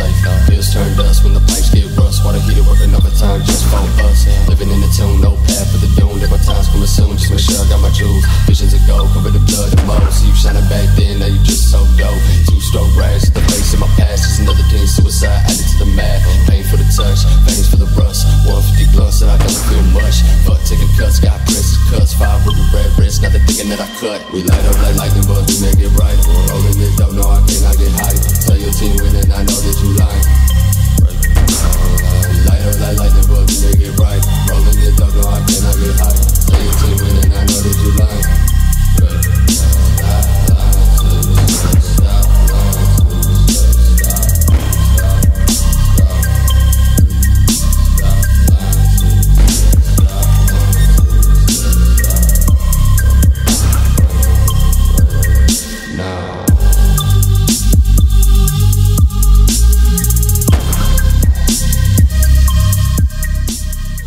safe though. Bills turn dust when the pipes get rust. Water heater working overtime just for us. Yeah. Living in the tomb, no path for the doom. That my time's coming soon. Just make sure I got my jewels. Visions of gold, covered the blood and mold. See you shining back then, now you just so dope. Two stroke rags to the face of my past. Just another day, suicide added to the math. Pain for the touch, veins for the rust. 150 blunts and I don't feel much. But taking cuts, got press cuts. Five ruby red wrists, not the thinking that I cut. We light up like lightning bugs, we make it right. Rolling this, don't I cannot get high. Tell your team winning, I know this.